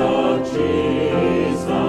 of Jesus.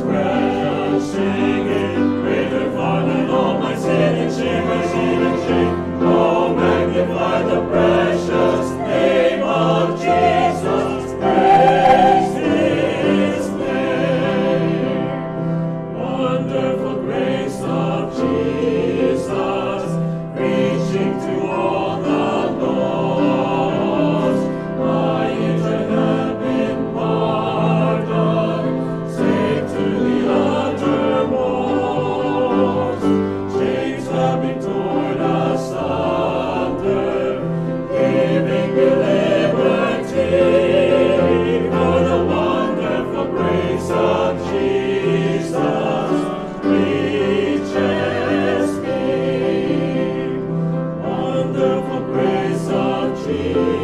presence. see.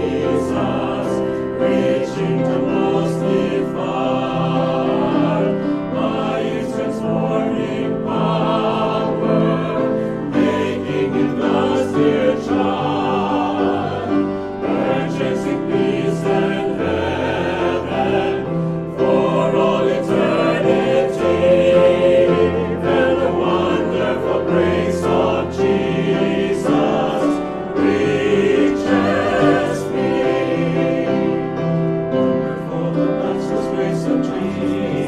Amen.